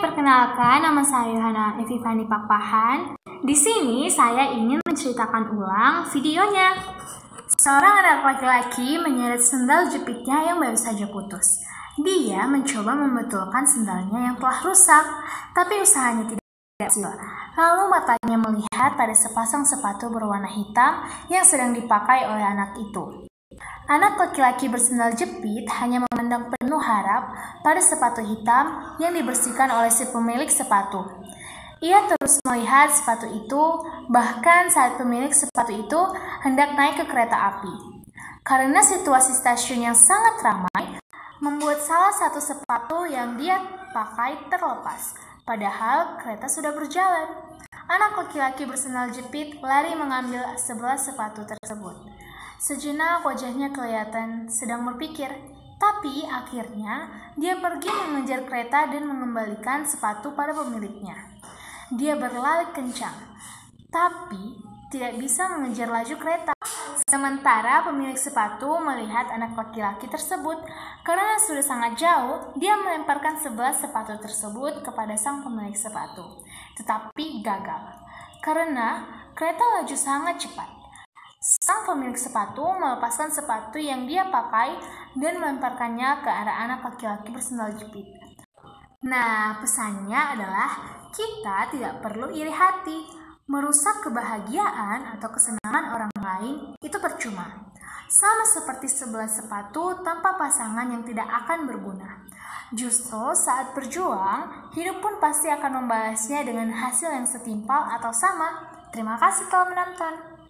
perkenalkan nama saya Yohana Evivani Pakpahan. Di sini saya ingin menceritakan ulang videonya. Seorang anak laki-laki menyeret sendal jepitnya yang baru saja putus. Dia mencoba membetulkan sendalnya yang telah rusak, tapi usahanya tidak berhasil. Lalu matanya melihat ada sepasang sepatu berwarna hitam yang sedang dipakai oleh anak itu. Anak laki-laki bersendal jepit hanya memandang penuh harap pada sepatu hitam yang dibersihkan oleh si pemilik sepatu. Ia terus melihat sepatu itu, bahkan saat pemilik sepatu itu hendak naik ke kereta api. Karena situasi stasiun yang sangat ramai, membuat salah satu sepatu yang dia pakai terlepas, padahal kereta sudah berjalan. Anak laki-laki bersendal jepit lari mengambil sebelah sepatu tersebut. Sejenak wajahnya kelihatan sedang berpikir, tapi akhirnya dia pergi mengejar kereta dan mengembalikan sepatu pada pemiliknya. Dia berlari kencang, tapi tidak bisa mengejar laju kereta. Sementara pemilik sepatu melihat anak laki-laki tersebut, karena sudah sangat jauh, dia melemparkan sebelah sepatu tersebut kepada sang pemilik sepatu, tetapi gagal karena kereta laju sangat cepat. Sang pemilik sepatu melepaskan sepatu yang dia pakai dan melemparkannya ke arah anak laki-laki bersandal jepit. Nah, pesannya adalah kita tidak perlu iri hati. Merusak kebahagiaan atau kesenangan orang lain itu percuma. Sama seperti sebelah sepatu tanpa pasangan yang tidak akan berguna. Justru saat berjuang, hidup pun pasti akan membalasnya dengan hasil yang setimpal atau sama. Terima kasih telah menonton.